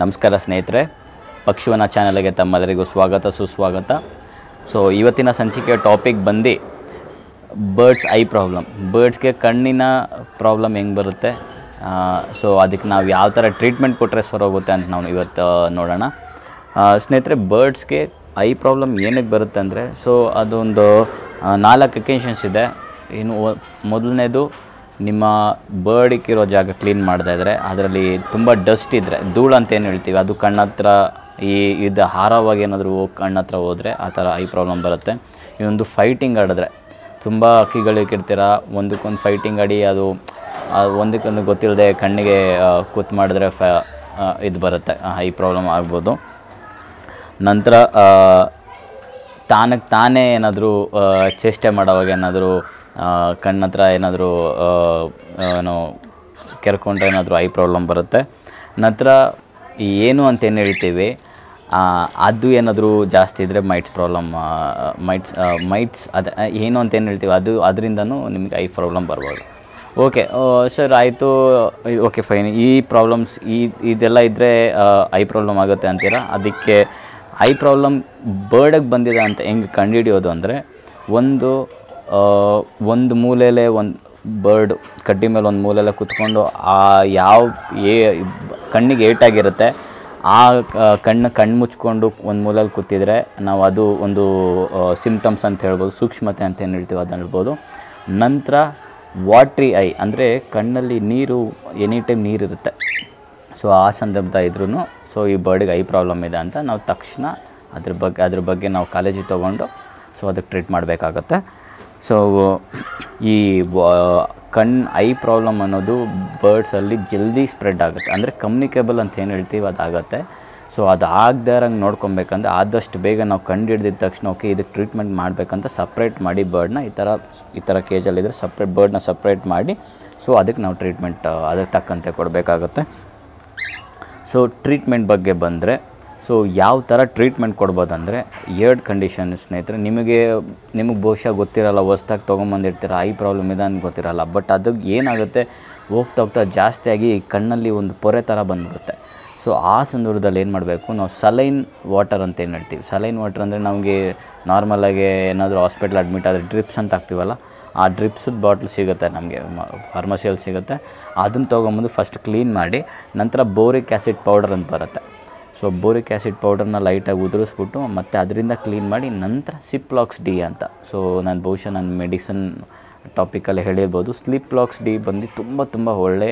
ನಮಸ್ಕಾರ ಸ್ನೇಹಿತರೆ, ಪಕ್ಷಿವನ ಚಾನಲ್ಗೆ ತಮ್ಮೆಲ್ಲರಿಗೂ ಸ್ವಾಗತ, ಸುಸ್ವಾಗತ. ಸೊ ಇವತ್ತಿನ ಸಂಚಿಕೆಯ ಟಾಪಿಕ್ ಬಂದು ಬರ್ಡ್ಸ್ ಐ ಪ್ರಾಬ್ಲಮ್ ಬರ್ಡ್ಸ್ಗೆ ಕಣ್ಣಿನ ಪ್ರಾಬ್ಲಮ್ ಹೆಂಗೆ ಬರುತ್ತೆ? ಸೊ ಅದಕ್ಕೆ ನಾವು ಯಾವ ಥರ ಟ್ರೀಟ್ಮೆಂಟ್ ಕೊಟ್ಟರೆ ಸರೋಗುತ್ತೆ ಅಂತ ನಾವು ಇವತ್ತು ನೋಡೋಣ. ಸ್ನೇಹಿತರೆ ಬರ್ಡ್ಸ್ಗೆ ಐ ಪ್ರಾಬ್ಲಮ್ ಏನಕ್ಕೆ ಬರುತ್ತೆ ಅಂದರೆ ಸೊ ಅದೊಂದು ನಾಲ್ಕು ಅಕೇಶನ್ಸ್ ಇದೆ. ಇನ್ನು ಮೊದಲನೇದು ನಿಮ್ಮ ಬರ್ಡಿಕ್ಕಿರೋ ಜಾಗ ಕ್ಲೀನ್ ಮಾಡ್ತಾ ಇದ್ದರೆ ಅದರಲ್ಲಿ ತುಂಬ ಡಸ್ಟ್ ಇದ್ದರೆ ಧೂಳು ಅಂತ ಏನು ಹೇಳ್ತೀವಿ? ಅದು ಕಣ್ಣತ್ರ ಈ ಇದು ಹಾರವಾಗಿ ಏನಾದರೂ ಹೋಗಿ ಕಣ್ಣತ್ರ ಹೋದರೆ ಆ ಥರ ಐ ಪ್ರಾಬ್ಲಮ್ ಬರುತ್ತೆ. ಇನ್ನೊಂದು ಫೈಟಿಂಗ್ ಆಡಿದ್ರೆ, ತುಂಬ ಹಕ್ಕಿಗಳಿಗೆ ಇಡ್ತೀರ ಒಂದಕ್ಕೊಂದು ಫೈಟಿಂಗ್ ಆಡಿ ಅದು ಒಂದಕ್ಕೊಂದು ಗೊತ್ತಿಲ್ಲದೆ ಕಣ್ಣಿಗೆ ಕೂತ್ ಮಾಡಿದ್ರೆ ಫ ಇದು ಬರುತ್ತೆ ಐ ಪ್ರಾಬ್ಲಮ್ ಆಗ್ಬೋದು. ನಂತರ ತಾನಕ್ಕೆ ತಾನೇ ಏನಾದರೂ ಚೇಷ್ಟೆ ಮಾಡೋವಾಗ ಏನಾದರೂ ಕಣ್ಣತ್ರ ಏನಾದರೂ ಏನು ಕೆರ್ಕೊಂಡ್ರೆ ಏನಾದರೂ ಐ ಪ್ರಾಬ್ಲಮ್ ಬರುತ್ತೆ. ನಂತರ ಏನು ಅಂತ ಏನು ಹೇಳ್ತೀವಿ ಅದು ಏನಾದರೂ ಜಾಸ್ತಿ ಇದ್ದರೆ ಮೈಟ್ಸ್ ಪ್ರಾಬ್ಲಮ್ ಮೈಟ್ಸ್ ಮೈಟ್ಸ್ ಅದು ಏನು ಅಂತ ಏನು ಹೇಳ್ತೀವಿ, ಅದು ಅದರಿಂದನೂ ನಿಮಗೆ ಐ ಪ್ರಾಬ್ಲಮ್ ಬರ್ಬೋದು. ಓಕೆ ಸರ್, ಆಯಿತು ಓಕೆ ಫೈನ್ ಈ ಪ್ರಾಬ್ಲಮ್ಸ್ ಈ, ಇದೆಲ್ಲ ಇದ್ದರೆ ಐ ಪ್ರಾಬ್ಲಮ್ ಆಗುತ್ತೆ ಅಂತೀರಾ? ಅದಕ್ಕೆ ಐ ಪ್ರಾಬ್ಲಮ್ ಬರ್ಡಗೆ ಬಂದಿದೆ ಅಂತ ಹೆಂಗೆ ಕಂಡುಹಿಡಿಯೋದು ಅಂದರೆ, ಒಂದು ಒಂದು ಮೂಲೆಯಲ್ಲೇ ಒಂದು ಬರ್ಡ್ ಕಡ್ಡಿ ಮೇಲೆ ಒಂದು ಮೂಲೆಯಲ್ಲೇ ಕೂತ್ಕೊಂಡು ಆ ಯಾವ ಏ, ಕಣ್ಣಿಗೆ ಏಟಾಗಿರುತ್ತೆ, ಆ ಕಣ್ಣು ಕಣ್ಣು ಮುಚ್ಕೊಂಡು ಒಂದು ಮೂಲೆಯಲ್ಲಿ ಕೂತಿದ್ರೆ ನಾವು ಅದು ಒಂದು ಸಿಮ್ಟಮ್ಸ್ ಅಂತ ಹೇಳ್ಬೋದು, ಸೂಕ್ಷ್ಮತೆ ಅಂತ ಏನು ಹೇಳ್ತೀವಿ ಅದನ್ನ ಹೇಳ್ಬೋದು. ನಂತರ ವಾಟ್ರಿ ಐ ಅಂದರೆ ಕಣ್ಣಲ್ಲಿ ನೀರು ಎನಿ ಟೈಮ್ ನೀರಿರುತ್ತೆ. ಸೊ ಆ ಸಂದರ್ಭದ ಇದ್ರೂ ಸೊ ಈ ಬರ್ಡಿಗೆ ಐ ಪ್ರಾಬ್ಲಮ್ ಇದೆ ಅಂತ ನಾವು ತಕ್ಷಣ ಅದ್ರ ಬಗ್ಗೆ ಅದ್ರ ಬಗ್ಗೆ ನಾವು ಕಾಳಜಿ ತೊಗೊಂಡು ಸೊ ಅದಕ್ಕೆ ಟ್ರೀಟ್ ಮಾಡಬೇಕಾಗತ್ತೆ. ಸೊ ಈ ಕಣ್ ಐ ಪ್ರಾಬ್ಲಮ್ ಅನ್ನೋದು ಬರ್ಡ್ಸಲ್ಲಿ ಜಲ್ದಿ ಸ್ಪ್ರೆಡ್ ಆಗುತ್ತೆ. ಅಂದರೆ ಕಮ್ಯುನಿಕೇಬಲ್ ಅಂತ ಏನು ಹೇಳ್ತೀವಿ ಅದಾಗತ್ತೆ. ಸೊ ಅದು ಆಗದೇ ಇರಂಗೆ ನೋಡ್ಕೊಬೇಕಂದ್ರೆ ಆದಷ್ಟು ಬೇಗ ನಾವು ಕಂಡು ಹಿಡಿದಿದ ತಕ್ಷಣ ಓಕೆ ಇದಕ್ಕೆ ಟ್ರೀಟ್ಮೆಂಟ್ ಮಾಡಬೇಕಂತ ಸಪ್ರೇಟ್ ಮಾಡಿ ಬರ್ಡ್ನ ಈ ಥರ ಈ ಥರ ಕೇಜಲ್ಲಿದ್ದರೆ ಸಪ್ರೇಟ್ ಬರ್ಡ್ನ ಸಪ್ರೇಟ್ ಮಾಡಿ ಸೊ ಅದಕ್ಕೆ ನಾವು ಟ್ರೀಟ್ಮೆಂಟ್ ಅದಕ್ಕೆ ತಕ್ಕಂತೆ ಕೊಡಬೇಕಾಗತ್ತೆ. ಸೊ ಟ್ರೀಟ್ಮೆಂಟ್ ಬಗ್ಗೆ ಬಂದರೆ ಸೊ ಯಾವ ಥರ ಟ್ರೀಟ್ಮೆಂಟ್ ಕೊಡ್ಬೋದಂದರೆ ಎರಡು ಕಂಡೀಷನ್ ಸ್ನೇಹಿತರೆ, ನಿಮಗೆ ನಿಮಗೆ ಬಹುಶಃ ಗೊತ್ತಿರಲ್ಲ, ಹೊಸ್ದಾಗಿ ತೊಗೊಂಬಂದಿರ್ತೀರ ಐ ಪ್ರಾಬ್ಲಮ್ ಇದೆ ಅಂತ ಗೊತ್ತಿರಲ್ಲ ಬಟ್ ಅದಕ್ಕೆ ಏನಾಗುತ್ತೆ ಹೋಗ್ತಾ ಹೋಗ್ತಾ ಜಾಸ್ತಿಯಾಗಿ ಕಣ್ಣಲ್ಲಿ ಒಂದು ಪೊರೆ ಥರ ಬಂದ್ಬಿಡುತ್ತೆ. ಸೊ ಆ ಸಂದರ್ಭದಲ್ಲಿ ಏನು ಮಾಡಬೇಕು, ನಾವು ಸಲೈನ್ ವಾಟರ್ ಅಂತ ಏನು ಹೇಳ್ತೀವಿ? ಸಲೈನ್ ವಾಟರ್ ಅಂದರೆ ನಮಗೆ ನಾರ್ಮಲಾಗಿ ಏನಾದರೂ ಹಾಸ್ಪಿಟ್ಲ್ ಅಡ್ಮಿಟ್ ಆದರೆ ಡ್ರಿಪ್ಸ್ ಅಂತ ಹಾಕ್ತೀವಲ್ಲ, ಆ ಡ್ರಿಪ್ಸದ ಬಾಟ್ಲ್ ಸಿಗುತ್ತೆ ನಮಗೆ ಫಾರ್ಮಸಿಯಲ್ಲಿ ಸಿಗುತ್ತೆ. ಅದನ್ನು ತೊಗೊಂಬಂದು ಫಸ್ಟ್ ಕ್ಲೀನ್ ಮಾಡಿ, ನಂತರ ಬೋರಿಕ್ ಆ್ಯಸಿಡ್ ಪೌಡರ್ ಅಂತ ಬರುತ್ತೆ. ಸೊ ಬೋರಿಕ್ ಆ್ಯಸಿಡ್ ಪೌಡರ್ನ ಲೈಟಾಗಿ ಉದುರಿಸ್ಬಿಟ್ಟು ಮತ್ತು ಅದರಿಂದ ಕ್ಲೀನ್ ಮಾಡಿ ನಂತರ ಸಿಪ್ಲಾಕ್ಸ್ ಡಿ ಅಂತ. ಸೊ ನಾನು ಬಹುಶಃ ನನ್ನ ಮೆಡಿಸನ್ ಟಾಪಿಕಲ್ಲಿ ಹೇಳಿರ್ಬೋದು. ಸ್ಲಿಪ್ಲಾಕ್ಸ್ ಡಿ ಬಂದು ತುಂಬ ತುಂಬ ಒಳ್ಳೆ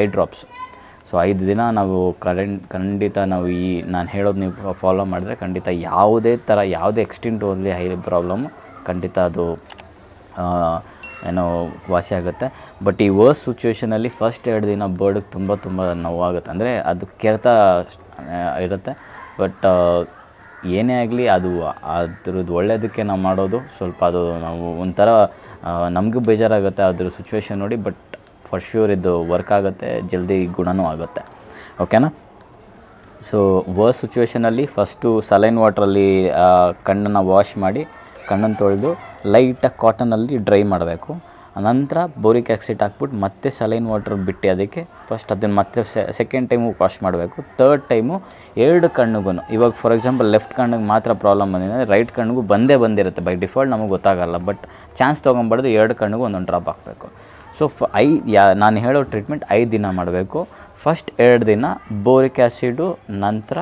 ಐ ಡ್ರಾಪ್ಸ್. ಸೊ ಐದು ದಿನ ನಾವು ಕರೆಂಟ್, ಖಂಡಿತ ನಾವು ಈ ನಾನು ಹೇಳೋದು ನೀವು ಫಾಲೋ ಮಾಡಿದ್ರೆ ಖಂಡಿತ ಯಾವುದೇ ಥರ, ಯಾವುದೇ ಎಕ್ಸ್ಟೆಂಟ್ ಹೋಗಲಿ ಹೈ ಪ್ರಾಬ್ಲಮ್ ಖಂಡಿತ ಅದು ಏನೋ ವಾಸಿ ಆಗುತ್ತೆ. ಬಟ್ ಈ ವರ್ಸ್ ಸಿಚುವೇಷನಲ್ಲಿ ಫಸ್ಟ್ ಎರಡು ದಿನ ಬರ್ಡ್ಗೆ ತುಂಬ ತುಂಬ ನೋವಾಗುತ್ತೆ. ಅಂದರೆ ಅದು ಕೆರೆತ ಇರುತ್ತೆ. ಬಟ್ ಏನೇ ಆಗಲಿ ಅದು ಅದ್ರದ್ದು ಒಳ್ಳೆಯದಕ್ಕೆ ನಾವು ಮಾಡೋದು. ಸ್ವಲ್ಪ ಅದು ನಾವು ಒಂಥರ ನಮಗೂ ಬೇಜಾರಾಗುತ್ತೆ ಅದ್ರ ಸಿಚುವೇಶನ್ ನೋಡಿ ಬಟ್ ಫಾರ್ ಶ್ಯೂರ್ ಇದು ವರ್ಕ್ ಆಗುತ್ತೆ, ಜಲ್ದಿ ಗುಣನೂ ಆಗುತ್ತೆ. ಓಕೆನಾ ಸೊ ವರ್ಸ್ ಸಿಚುವೇಷನಲ್ಲಿ ಫಸ್ಟು ಸಲೈನ್ ವಾಟ್ರಲ್ಲಿ ಕಣ್ಣನ್ನು ವಾಶ್ ಮಾಡಿ ಕಣ್ಣನ್ನು ತೊಳೆದು ಲೈಟಾಗಿ ಕಾಟನಲ್ಲಿ ಡ್ರೈ ಮಾಡಬೇಕು. ನಂತರ ಬೋರಿಕ್ ಆಕ್ಸಿಡ್ ಹಾಕ್ಬಿಟ್ಟು ಮತ್ತೆ ಸಲೈನ್ ವಾಟರ್ ಬಿಟ್ಟು ಅದಕ್ಕೆ ಫಸ್ಟ್ ಅದನ್ನು ಮತ್ತೆ ಸೆಕೆಂಡ್ ಟೈಮು ವಾಶ್ ಮಾಡಬೇಕು. ತರ್ಡ್ ಟೈಮು ಎರಡು ಕಣ್ಣಿಗೂ ಇವಾಗ ಫಾರ್ ಎಕ್ಸಾಂಪಲ್ ಲೆಫ್ಟ್ ಕಣ್ಣಿಗೆ ಮಾತ್ರ ಪ್ರಾಬ್ಲಮ್ ಬಂದಿದೆ ರೈಟ್ ಕಣ್ಣಿಗೂ ಬಂದೇ ಬಂದಿರುತ್ತೆ. ಬೈ ಡಿಫಾಲ್ಟ್ ನಮಗೆ ಗೊತ್ತಾಗಲ್ಲ. ಬಟ್ ಚಾನ್ಸ್ ತೊಗೊಂಬಾರ್ದು ಎರಡು ಕಣ್ಣಿಗೂ ಒಂದೊಂದು ಡ್ರಾಪ್ ಹಾಕಬೇಕು. ಸೊ ಫ ಐ, ಯಾ, ನಾನು ಹೇಳೋ ಟ್ರೀಟ್ಮೆಂಟ್ ಐದು ದಿನ ಮಾಡಬೇಕು. ಫಸ್ಟ್ ಎರಡು ದಿನ ಬೋರಿಕ್ ಆ್ಯಸಿಡು ನಂತರ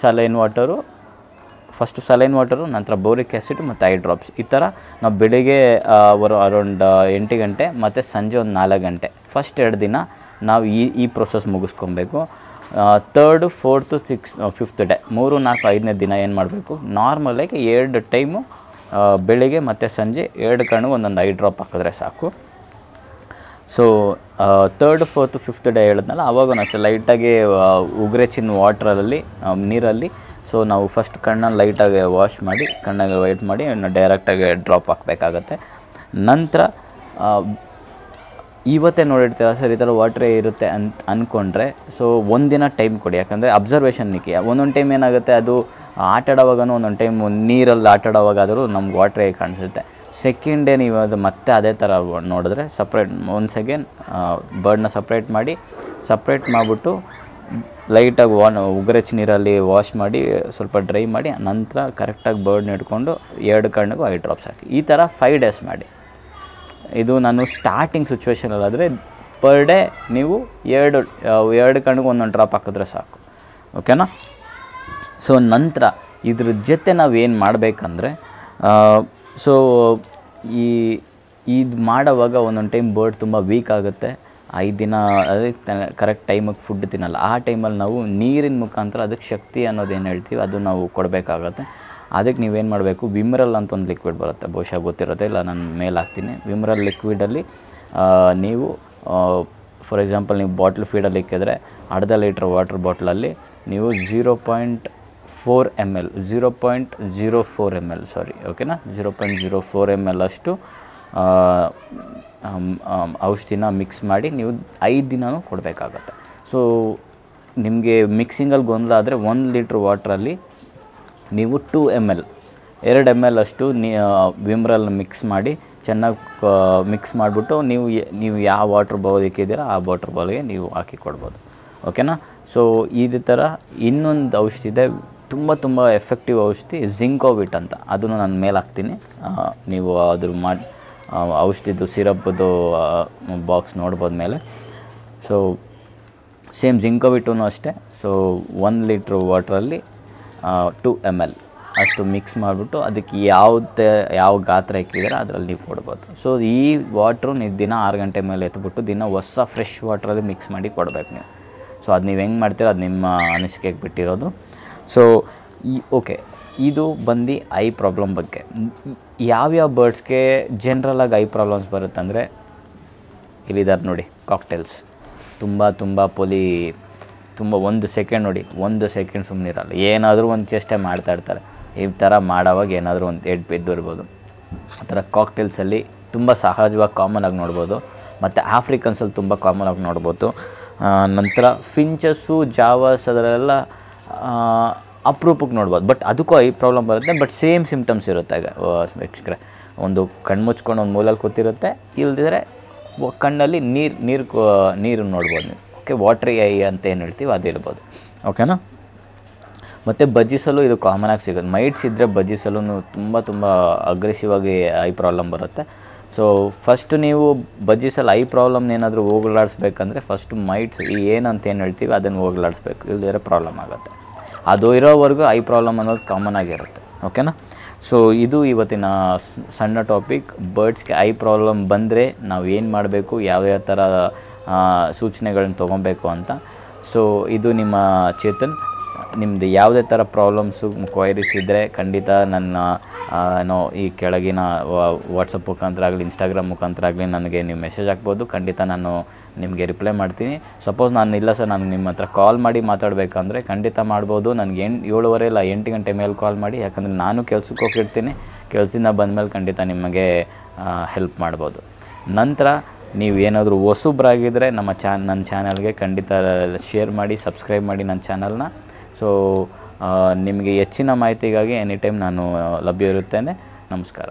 saline water first saline water ನಂತರ ಬೋರಿಕ್ ಆ್ಯಸಿಡ್ ಮತ್ತು ಐ ಡ್ರಾಪ್ಸ್ ಈ ಥರ ನಾವು ಬೆಳಿಗ್ಗೆ ಅವರು ಅರೌಂಡ್ ಎಂಟು ಗಂಟೆ ಮತ್ತು ಸಂಜೆ ಒಂದು ನಾಲ್ಕು ಗಂಟೆ. ಫಸ್ಟ್ ಎರಡು ದಿನ ನಾವು ಈ ಈ process ಮುಗಿಸ್ಕೊಬೇಕು. Third fourth six fifth day ಮೂರು, ನಾಲ್ಕು, ಐದನೇ ದಿನ ಏನು ಮಾಡಬೇಕು? ನಾರ್ಮಲಾಗಿ ಎರಡು ಟೈಮು ಬೆಳಿಗ್ಗೆ ಮತ್ತು ಸಂಜೆ ಎರಡು ಕಣ್ಣು ಒಂದೊಂದು ಐ ಡ್ರಾಪ್ ಹಾಕಿದ್ರೆ ಸಾಕು. So third fourth fifth day ಹೇಳಿದ್ನಲ್ಲ ಅವಾಗೂ ಅಷ್ಟೇ ಲೈಟಾಗಿ ಉಗ್ರೆಚಿನ ವಾಟ್ರಲ್ಲಿ ನೀರಲ್ಲಿ. ಸೊ ನಾವು ಫಸ್ಟ್ ಕಣ್ಣನ್ನು ಲೈಟಾಗಿ ವಾಶ್ ಮಾಡಿ, ಕಣ್ಣಾಗಿ ವೈಟ್ ಮಾಡಿ ಡೈರೆಕ್ಟಾಗಿ ಡ್ರಾಪ್ ಹಾಕಬೇಕಾಗತ್ತೆ. ನಂತರ ಇವತ್ತೇ ನೋಡಿರ್ತೀರ ಸರ್, ಈ ಥರ ವಾಟ್ರೇ ಇರುತ್ತೆ ಅಂತ ಅಂದ್ಕೊಂಡ್ರೆ ಸೊ ಒಂದಿನ ಟೈಮ್ ಕೊಡಿ. ಯಾಕಂದರೆ ಅಬ್ಸರ್ವೇಷನ್ನಿಗೆ ಒಂದೊಂದು ಟೈಮ್ ಏನಾಗುತ್ತೆ, ಅದು ಆಟಾಡೋವಾಗ ಒಂದೊಂದು ಟೈಮ್ ನೀರಲ್ಲಿ ಆಟಾಡೋವಾಗಾದರೂ ನಮ್ಗೆ ವಾಟ್ರೇ ಕಾಣಿಸುತ್ತೆ. ಸೆಕೆಂಡ್ ಡೇ ನೀವು ಅದು ಮತ್ತೆ ಅದೇ ಥರ ನೋಡಿದ್ರೆ ಸಪ್ರೇಟ್ ಒಂದು ಸೆಕೆಂಡ್ ಬರ್ಡ್ನ ಸಪ್ರೇಟ್ ಮಾಡಿ ಸಪ್ರೇಟ್ ಮಾಡಿಬಿಟ್ಟು ಲೈಟಾಗಿ ವಾನ್ ಉಗುರೆಚ್ಚು ನೀರಲ್ಲಿ ವಾಶ್ ಮಾಡಿ, ಸ್ವಲ್ಪ ಡ್ರೈ ಮಾಡಿ, ನಂತರ ಕರೆಕ್ಟಾಗಿ ಬರ್ಡ್ನ ಇಟ್ಕೊಂಡು ಎರಡು ಕಣ್ಣಿಗೂ ಐ ಡ್ರಾಪ್ಸ್ ಹಾಕಿ. ಈ ಥರ ಫೈವ್ ಡೇಸ್ ಮಾಡಿ. ಇದು ನಾನು ಸ್ಟಾರ್ಟಿಂಗ್ ಸಿಚುವೇಷನಲ್ಲಾದರೆ ಪರ್ ಡೇ ನೀವು ಎರಡು ಎರಡು ಕಣ್ಣಿಗೆ ಒಂದೊಂದು ಡ್ರಾಪ್ ಹಾಕಿದ್ರೆ ಸಾಕು. ಓಕೆನಾ ಸೊ ನಂತರ ಇದ್ರ ಜೊತೆ ನಾವು ಏನು ಮಾಡಬೇಕಂದ್ರೆ ಸೊ ಈ ಇದು ಮಾಡೋವಾಗ ಒಂದೊಂದು ಟೈಮ್ ಬರ್ಡ್ ತುಂಬ ವೀಕ್ ಆಗುತ್ತೆ. ಐದು ದಿನ, ಅದೇ ಕರೆಕ್ಟ್ ಟೈಮಿಗೆ ಫುಡ್ ತಿನ್ನಲ್ಲ. ಆ ಟೈಮಲ್ಲಿ ನಾವು ನೀರಿನ ಮುಖಾಂತರ ಅದಕ್ಕೆ ಶಕ್ತಿ ಅನ್ನೋದು ಏನು ಹೇಳ್ತೀವಿ, ಅದು ನಾವು ಕೊಡಬೇಕಾಗತ್ತೆ. ಅದಕ್ಕೆ ನೀವೇನು ಮಾಡಬೇಕು ವಿಮ್ರಲ್ ಅಂತ ಒಂದು ಲಿಕ್ವಿಡ್ ಬರುತ್ತೆ. ಬಹುಶಃ ಗೊತ್ತಿರುತ್ತೆ ಇಲ್ಲ, ನಾನು ಮೇಲೆ ಹಾಕ್ತೀನಿ. ವಿಮ್ರಲ್ ಲಿಕ್ವಿಡಲ್ಲಿ ನೀವು ಫಾರ್ ಎಕ್ಸಾಂಪಲ್ ನೀವು ಬಾಟ್ಲ್ ಫೀಡಲ್ಲಿ ಇಕ್ಕಿದ್ರೆ, ಅರ್ಧ ಲೀಟ್ರ್ ವಾಟ್ರ್ ಬಾಟ್ಲಲ್ಲಿ ನೀವು zero point four M L, zero point zero four M L sorry ಓಕೆನಾ zero point zero four M L ಅಷ್ಟು ಔಷಧಿನ ಮಿಕ್ಸ್ ಮಾಡಿ ನೀವು ಐದು ದಿನವೂ ಕೊಡಬೇಕಾಗತ್ತೆ. ಸೊ ನಿಮಗೆ ಮಿಕ್ಸಿಂಗಲ್ಲಿ ಗೊಂದಲ ಆದರೆ ಒಂದು ಲೀಟ್ರ್ ವಾಟ್ರಲ್ಲಿ ನೀವು ಟೂ ಎಂ ಎಲ್, ಎರಡು ಎಂ ಎಲ್ ಅಷ್ಟು ನೀ ವಿಮ್ರಲ್ ಮಿಕ್ಸ್ ಮಾಡಿ ಚೆನ್ನಾಗಿ ಮಿಕ್ಸ್ ಮಾಡಿಬಿಟ್ಟು ನೀವು ನೀವು ಯಾವ ವಾಟ್ರ್ ಬೌಲ್ ಇಕ್ಕಿದ್ದೀರಾ ಆ ವಾಟ್ರ್ ಬೌಲ್ಗೆ ನೀವು ಹಾಕಿ ಕೊಡ್ಬೋದು. ಓಕೆನಾ ಸೊ ಇದೇ ಥರ ಇನ್ನೊಂದು ಔಷಧಿ ಇದೆ ತುಂಬ ತುಂಬ ಎಫೆಕ್ಟಿವ್ ಔಷಧಿ ಜಿಂಕೋವಿಟ್ ಅಂತ. ಅದನ್ನು ನಾನು ಮೇಲೆ ಹಾಕ್ತೀನಿ. ನೀವು ಅದ್ರ ಮಾಡಿ ಔಷಧಿದು ಸಿರಪ್ದು ಬಾಕ್ಸ್ ನೋಡ್ಬೋದು ಮೇಲೆ. ಸೊ ಸೇಮ್ ಜಿಂಕೋವಿಟೂ ಅಷ್ಟೇ. ಸೊ ಒನ್ ಲೀಟ್ರ್ ವಾಟ್ರಲ್ಲಿ ಟು ಎಂ ಎಲ್ ಅಷ್ಟು ಮಿಕ್ಸ್ ಮಾಡಿಬಿಟ್ಟು ಅದಕ್ಕೆ ಯಾವುದೇ, ಯಾವ ಗಾತ್ರ ಇಕ್ಕಿದ್ರೆ ಅದರಲ್ಲಿ ನೀವು ಕೊಡ್ಬೋದು. ಸೊ ಈ ವಾಟ್ರು ನೀವು ದಿನ ಆರು ಗಂಟೆ ಮೇಲೆ ಎತ್ಬಿಟ್ಟು ದಿನ ಹೊಸ ಫ್ರೆಶ್ ವಾಟ್ರಲ್ಲಿ ಮಿಕ್ಸ್ ಮಾಡಿ ಕೊಡಬೇಕು ನೀವು. ಸೊ ಅದು ನೀವು ಹೆಂಗೆ ಮಾಡ್ತೀರೋ ಅದು ನಿಮ್ಮ ಅನಿಸಿಕೆಗೆ ಬಿಟ್ಟಿರೋದು. ಸೊ ಈ ಓಕೆ ಇದು ಬಂದು ಐ ಪ್ರಾಬ್ಲಮ್ ಬಗ್ಗೆ. ಯಾವ್ಯಾವ ಬರ್ಡ್ಸ್ಗೆ ಜನ್ರಲಾಗಿ ಐ ಪ್ರಾಬ್ಲಮ್ಸ್ ಬರುತ್ತಂದರೆ ಇಲ್ಲಿದ್ದಾರೆ ನೋಡಿ ಕಾಕ್ಟೇಲ್ಸ್ ತುಂಬ ತುಂಬ ಪೊಲಿ, ತುಂಬ ಒಂದು ಸೆಕೆಂಡ್ ನೋಡಿ, ಒಂದು ಸೆಕೆಂಡ್ ಸುಮ್ಮನೆ ಇರಲ್ಲ. ಏನಾದರೂ ಒಂದು ಚೇಷ್ಟೆ ಮಾಡ್ತಾ ಇರ್ತಾರೆ. ಈ ಥರ ಮಾಡೋವಾಗ ಏನಾದರೂ ಒಂದು ಎಡ್ ಬಿದ್ದು ಇರ್ಬೋದು ಆ ಥರ ಕಾಕ್ಟೇಲ್ಸಲ್ಲಿ ತುಂಬ ಸಹಜವಾಗಿ ಕಾಮನ್ ಆಗಿ ನೋಡ್ಬೋದು. ಮತ್ತು ಆಫ್ರಿಕನ್ಸಲ್ಲಿ ತುಂಬ ಕಾಮನ್ ಆಗಿ ನೋಡ್ಬೋದು. ನಂತರ ಫಿಂಚಸ್ಸು ಜಾವಾಸ್, ಅದರಲ್ಲೆಲ್ಲ ಅಪರೂಪಕ್ಕೆ ನೋಡ್ಬೋದು. ಬಟ್ ಅದಕ್ಕೂ ಐ ಪ್ರಾಬ್ಲಮ್ ಬರುತ್ತೆ. ಬಟ್ ಸೇಮ್ ಸಿಮ್ಟಮ್ಸ್ ಇರುತ್ತೆ ಆಗ, ಒಂದು ಕಣ್ಣು ಮುಚ್ಕೊಂಡು ಒಂದು ಮೂಲಲ್ಲಿ ಕೂತಿರುತ್ತೆ. ಇಲ್ದಿದ್ರೆ ಕಣ್ಣಲ್ಲಿ ನೀರು ನೀರು ನೀರು ನೋಡ್ಬೋದು ನೀವು. ಓಕೆ ವಾಟ್ರಿ ಐ ಅಂತ ಏನು ಹೇಳ್ತೀವಿ ಅದು ಇರ್ಬೋದು ಓಕೆನಾ ಮತ್ತು ಬಜ್ಜಿಸಲು ಇದು ಕಾಮನ್ ಆಗಿ ಸಿಗುತ್ತೆ. ಮೈಟ್ಸ್ ಇದ್ದರೆ ಬಜ್ಜಿಸಲು ತುಂಬ ತುಂಬ ಅಗ್ರೆಸಿವ್ ಆಗಿ ಐ ಪ್ರಾಬ್ಲಮ್ ಬರುತ್ತೆ. ಸೊ ಫಸ್ಟ್ ನೀವು ಬಜ್ಜಿಸಲು ಐ ಪ್ರಾಬ್ಲಮ್ ಏನಾದರೂ ಹೋಗಲಾಡಿಸ್ಬೇಕಂದ್ರೆ ಫಸ್ಟ್ ಮೈಟ್ಸ್ ಈ ಏನಂತ ಏನು ಹೇಳ್ತೀವಿ ಅದನ್ನು ಹೋಗಲಾಡಿಸ್ಬೇಕು. ಇಲ್ಲದಿದ್ರೆ ಪ್ರಾಬ್ಲಮ್ ಆಗುತ್ತೆ. ಅದು ಇರೋವರೆಗೂ ಐ ಪ್ರಾಬ್ಲಮ್ ಅನ್ನೋದು ಕಾಮನ್ ಆಗಿರುತ್ತೆ ಓಕೆನಾ ಸೊ ಇದು ಇವತ್ತಿನ ಸಣ್ಣ ಟಾಪಿಕ್ ಬರ್ಡ್ಸ್ಗೆ ಐ ಪ್ರಾಬ್ಲಮ್ ಬಂದರೆ ನಾವು ಏನು ಮಾಡಬೇಕು ಯಾವ್ಯಾವ ಥರ ಆ, ಸೂಚನೆಗಳನ್ನ ತೊಗೊಬೇಕು ಅಂತ. ಸೊ ಇದು ನಿಮ್ಮ ಚೇತನ್. ನಿಮ್ಮದು ಯಾವುದೇ ಥರ ಪ್ರಾಬ್ಲಮ್ಸು ಕ್ವೈರೀಸ್ ಇದ್ದರೆ ಖಂಡಿತ ನನ್ನ ಏನೋ ಈ ಕೆಳಗಿನ ವಾಟ್ಸಪ್ ಮುಖಾಂತರ ಆಗಲಿ ಇನ್ಸ್ಟಾಗ್ರಾಮ್ ಮುಖಾಂತರ ಆಗಲಿ ನನಗೆ ನೀವು ಮೆಸೇಜ್ ಹಾಕ್ಬೋದು. ಖಂಡಿತ ನಾನು ನಿಮಗೆ ರಿಪ್ಲೈ ಮಾಡ್ತೀನಿ. ಸಪೋಸ್ ನಾನು ಇಲ್ಲ ಸರ್, ನಾನು ನಿಮ್ಮ ಹತ್ರ ಕಾಲ್ ಮಾಡಿ ಮಾತಾಡಬೇಕಂದ್ರೆ ಖಂಡಿತ ಮಾಡ್ಬೋದು. ನನಗೆ ಎಂಟು, ಏಳುವರೆ ಇಲ್ಲ ಎಂಟು ಗಂಟೆ ಮೇಲೆ ಕಾಲ್ ಮಾಡಿ, ಯಾಕಂದರೆ ನಾನು ಕೆಲ್ಸಕ್ಕೆ ಹೋಗಿರ್ತೀನಿ. ಕೆಲಸದಿಂದ ಬಂದಮೇಲೆ ಖಂಡಿತ ನಿಮಗೆ ಹೆಲ್ಪ್ ಮಾಡ್ಬೋದು. ನಂತರ ನೀವು ಏನಾದರೂ ಹೊಸಬ್ರಾಗಿದ್ದರೆ ನಮ್ಮ ಚಾನ್, ನನ್ನ ಚಾನಲ್ಗೆ ಖಂಡಿತ ಶೇರ್ ಮಾಡಿ, ಸಬ್ಸ್ಕ್ರೈಬ್ ಮಾಡಿ ನನ್ನ ಚಾನಲ್ನ. ಸೊ ನಿಮಗೆ ಹೆಚ್ಚಿನ ಮಾಹಿತಿಗಾಗಿ ಎನಿ ಟೈಮ್ ನಾನು ಲಭ್ಯ ಇರುತ್ತೇನೆ. ನಮಸ್ಕಾರ.